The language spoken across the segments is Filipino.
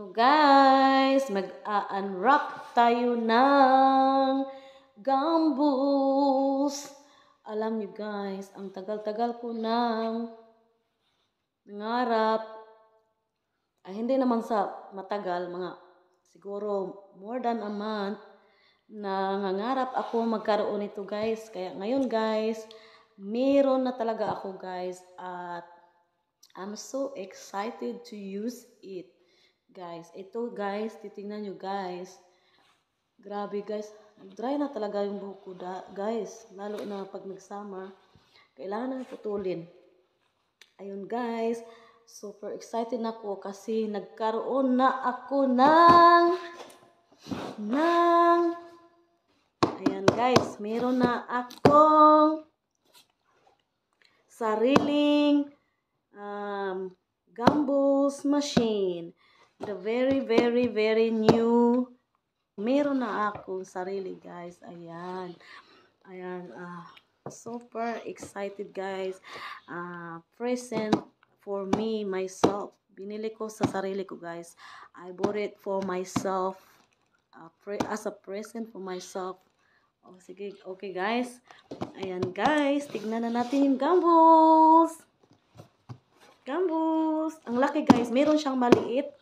So guys, mag-unwrap tayo ng gambus. Alam niyo guys, ang tagal-tagal ko nang nangarap. Ay, hindi naman sa matagal, mga siguro more than a month na nangarap ako magkaroon nito guys. Kaya ngayon guys, meron na talaga ako guys at I'm so excited to use it. Guys, ito guys, titingnan nyo guys. Grabe guys, dry na talaga yung buhok ko da, guys. Lalo na pag nag-summer, kailangan na putulin. Ayun guys, super excited na ako kasi nagkaroon na ako ng ng Ayan guys, meron na akong sariling um, gambus machine the very, very, very new. Meron na akong sarili, guys. Ayan. Ayan. Uh, super excited, guys. Uh, present for me, myself. Binili ko sa sarili ko, guys. I bought it for myself. Uh, as a present for myself. Oh, sige. Okay, guys. Ayan, guys. Tignan na natin yung gambus. Gambus. Ang laki, guys. Meron siyang maliit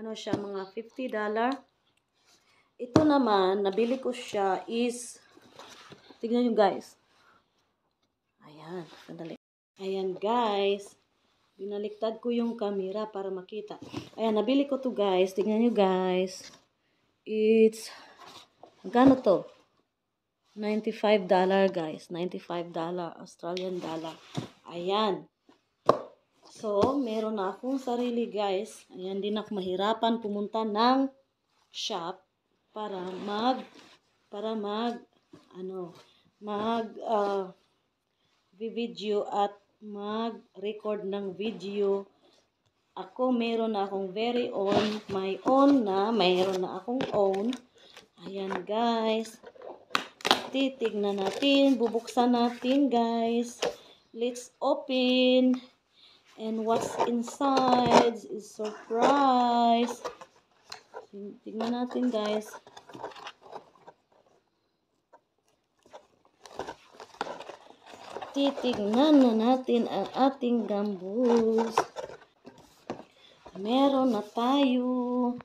ano siya, mga $50. Ito naman, nabili ko siya is, tignan nyo guys. Ayan, sandali. Ayan guys, binaliktad ko yung camera para makita. Ayan, nabili ko to guys. Tignan nyo guys. It's, magkano to? $95 guys. $95 Australian dollar. Ayan. So, meron na akong sarili guys. Ayan, din ako mahirapan pumunta ng shop para mag para mag ano, mag uh, video at mag-record ng video. Ako meron na akong very own, my own na, mayroon na akong own. Ayan guys. Titignan natin, bubuksan natin guys. Let's open. And what's inside is surprise. Tingnan natin guys. Titignan na natin ang ating gambus. Meron na tayo.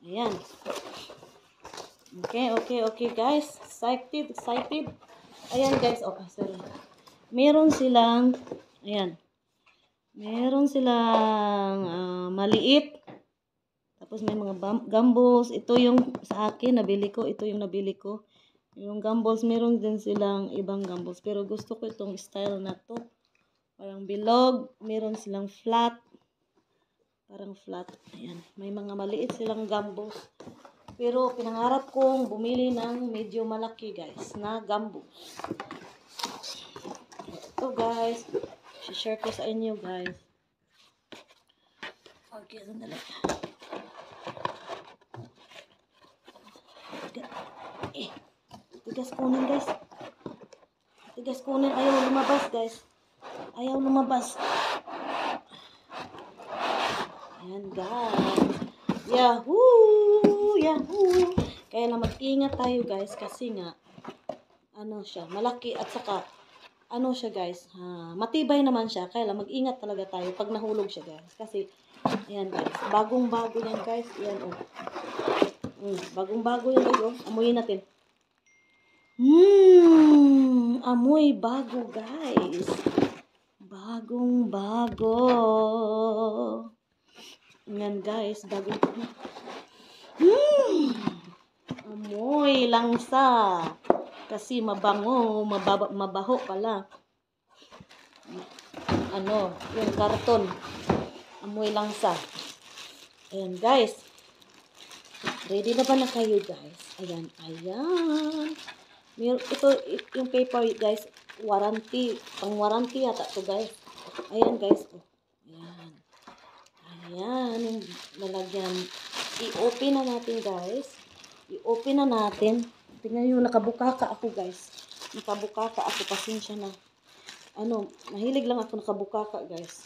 Ayan. Okay, okay, okay guys. Excited, excited. Ayan guys, oh, sorry. Meron silang, ayan. Meron silang uh, maliit. Tapos may mga gumballs. Ito yung sa akin, nabili ko. Ito yung nabili ko. Yung gumballs, meron din silang ibang gumballs. Pero gusto ko itong style na to. Parang bilog. Meron silang flat. Parang flat. Ayan. May mga maliit silang gumballs. Pero pinangarap kong bumili ng medyo malaki guys na gambus. Ito guys. share ko sa inyo guys. Okay, sandali. Eh, tigas kunin guys. Tigas kunin. Ayaw lumabas guys. Ayaw lumabas. Ayan guys. Yahoo! Yahoo! Kaya na mag-ingat tayo guys kasi nga ano siya, malaki at saka ano siya guys, ha, matibay naman siya. Kaya lang mag-ingat talaga tayo pag nahulog siya guys. Kasi ayan guys, bagong-bago yan guys. Ayan oh. Mm, bagong-bago yan guys oh. Amuyin natin. Hmm, amoy bago guys. Bagong-bago. Yan guys, bagong Hmm. Amoy langsa. Kasi mabango, mababa, mabaho pala. Ano, yung karton. Amoy langsa. Ayan, guys. Ready na ba na kayo, guys? Ayan, ayan. Ito, yung paper, guys, warranty. Pang warranty yata to guys. Ayan, guys. Oh. Ayan. Ayan, yung lalagyan i-open na natin guys. I-open na natin. Tingnan nyo, nakabukaka ako guys. Nakabukaka ako. Pasensya na. ano, mahilig lang ako nakabukaka, guys.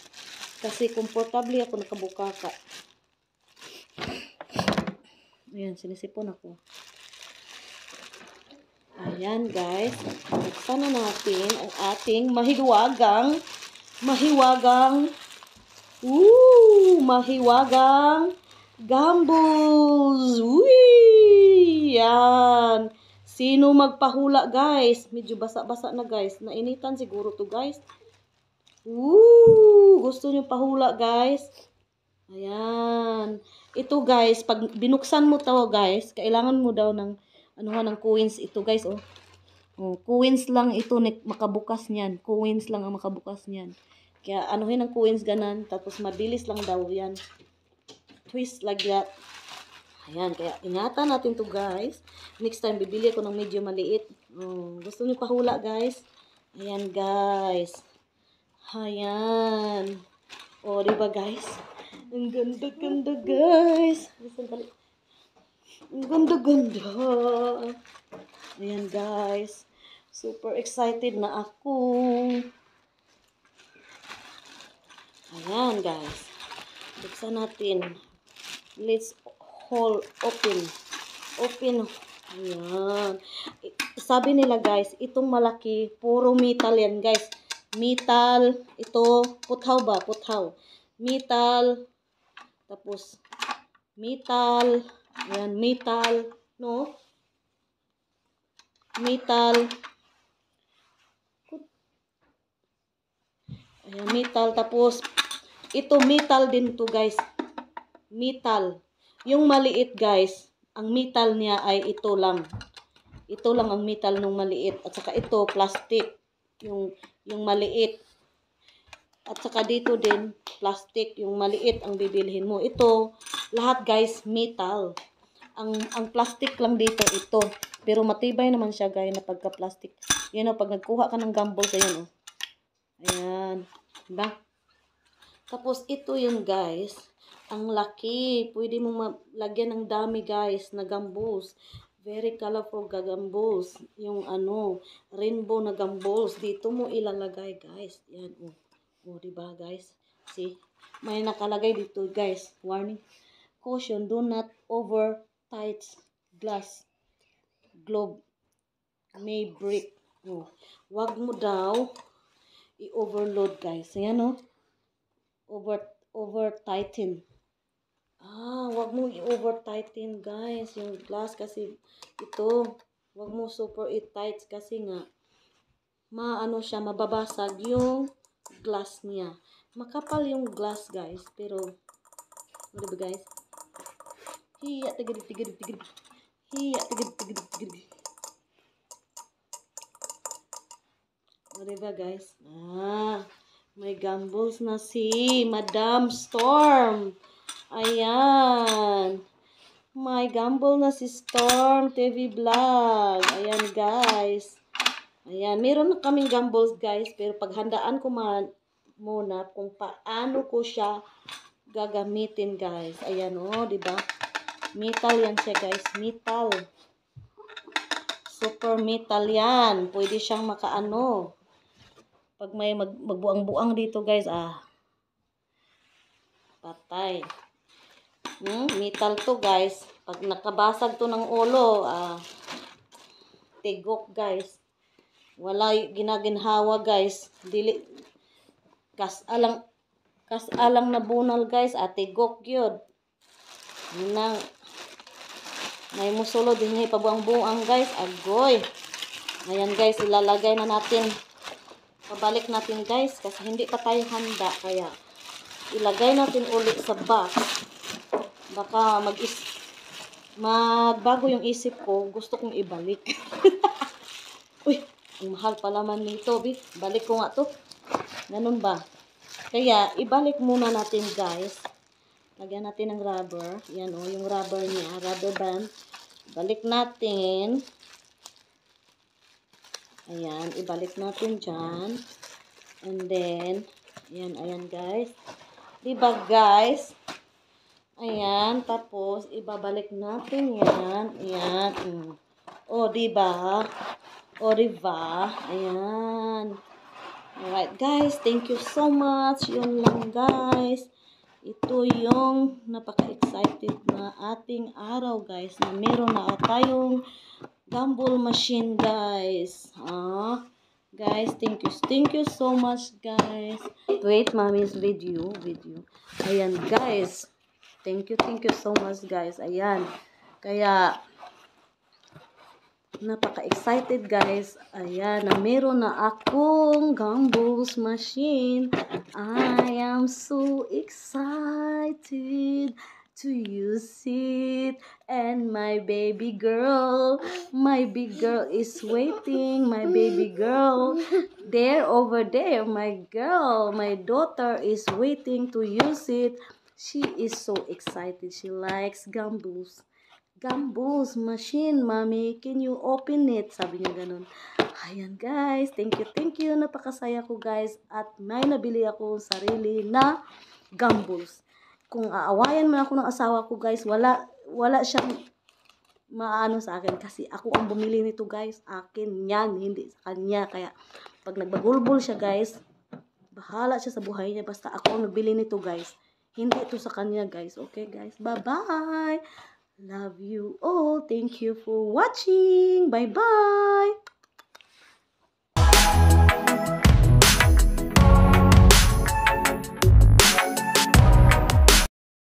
Kasi komportable ako nakabukaka. Ayan, sinisipon ako. Ayan, guys. Buksan na natin ang ating mahiwagang, mahiwagang, woo, mahiwagang gambos. Wee! Yan. Sino magpahula, guys? Medyo basa-basa na, guys. Nainitan siguro to, guys. Woo! Gusto nyo pahula, guys? Ayan. Ito, guys, pag binuksan mo to, guys, kailangan mo daw ng, ano nga, ng coins ito, guys, oh. Oh, coins lang ito, makabukas niyan. Coins lang ang makabukas niyan. Kaya, anuhin ng coins ganan, tapos mabilis lang daw yan. Twist like that. Ayan, kaya ingatan natin to guys. Next time, bibili ako ng medyo maliit. Oh, gusto niyo pahula guys? Ayan guys. Ayan. O, di ba guys? Ang ganda-ganda guys. Ang ganda-ganda. Ayan guys. Super excited na ako. Ayan guys. Buksan natin. Let's hold open. Open. Ayan. Sabi nila guys, itong malaki, puro metal yan guys. Metal, ito, puthaw ba? Puthaw. Metal, tapos, metal, ayan, metal, no? Metal, ayan, metal, tapos, ito metal din to guys. Metal. Yung maliit guys, ang metal niya ay ito lang. Ito lang ang metal nung maliit. At saka ito, plastic. Yung, yung maliit. At saka dito din, plastic. Yung maliit ang bibilhin mo. Ito, lahat guys, metal. Ang, ang plastic lang dito, ito. Pero matibay naman siya guys na pagka-plastic. Yan o, pag nagkuha ka ng gumballs, ayan o. Ayan. Diba? Tapos ito yung guys, ang laki. Pwede mo malagyan ng dami guys na gambos. Very colorful gagambos. Yung ano, rainbow na gambos. Dito mo ilalagay guys. Yan oh. Oh, di ba guys? See? May nakalagay dito guys. Warning. Caution, do not over tight glass globe may break. Oh. Wag mo daw i-overload guys. Ayan oh over over tighten. Ah, wag mo i-over tighten, guys, yung glass kasi ito, wag mo super it tight kasi nga maano siya mababasag yung glass niya. Makapal yung glass, guys, pero ano ba, guys? Hiya, tigid, tigid, tigid. Hiya, tigid, tigid, tigid. Ano ba, guys? Ah, may gumballs na si Madam Storm. Ayan. May gumball na si Storm TV Vlog. Ayan, guys. Ayan, meron na kaming gumballs, guys. Pero paghandaan ko man muna kung paano ko siya gagamitin, guys. Ayan, oh, di ba? Metal yan siya, guys. Metal. Super metal yan. Pwede siyang makaano pag may mag, magbuang-buang dito guys, ah, patay. Hmm, metal to guys. Pag nakabasag to ng ulo, ah, tigok guys. Wala ginaginhawa guys. Dili, kas alang, kas alang na bunal guys, ah, tigok yun. Na, may musulo din pabuang-buang guys. Agoy. Ayan guys, ilalagay na natin pabalik natin guys kasi hindi pa tayo handa kaya ilagay natin ulit sa box baka mag magbago yung isip ko gusto kong ibalik. Uy ang mahal pala man nito bi balik ko nga to. Ganun ba? Kaya ibalik muna natin guys. Lagyan natin ng rubber. Yan o oh, yung rubber niya rubber band. Balik natin. Ayan, ibalik natin dyan. And then, ayan, ayan guys. Diba guys? Ayan, tapos, ibabalik natin yan. Ayan. Mm. O, diba? O, diba? Ayan. Alright guys, thank you so much. Yun lang guys. Ito yung napaka-excited na ating araw guys na meron na tayong gumball machine guys. Ah, guys, thank you. Thank you so much guys. Wait, mommy's video. Video. Ayan guys. Thank you, thank you so much guys. Ayan. Kaya, napaka-excited guys. Ayan, na meron na akong Gumball's machine. I am so excited to use it. And my baby girl, my big girl is waiting. My baby girl, there over there, my girl, my daughter is waiting to use it. She is so excited. She likes Gumball's. Gambus machine, mommy. Can you open it? Sabi niya ganun. Ayan, guys. Thank you, thank you. Napakasaya ko, guys. At may nabili ako sarili na gambus. Kung aawayan man ako ng asawa ko, guys, wala, wala siyang maano sa akin kasi ako ang bumili nito guys akin yan hindi sa kanya kaya pag nagbagulbol siya guys bahala siya sa buhay niya basta ako ang nagbili nito guys hindi ito sa kanya guys okay guys bye bye Love you all. Thank you for watching. Bye bye.